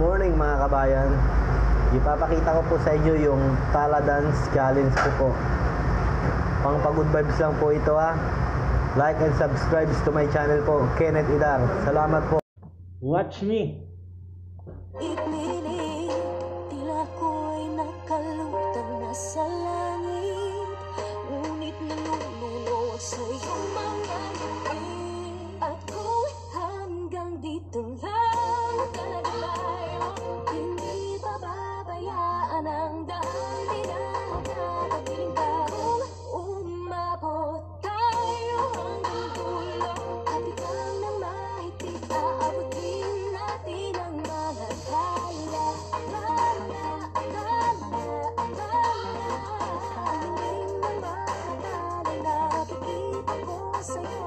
morning mga kabayan. Ipapakita ko po sa inyo yung Tala Dance Challenge ko po. Pang pagod vibes lang po ito ha. Like and subscribe to my channel po, Kenneth Idar. Salamat po. Watch me. Ipilit, tila ko'y nakalutang na so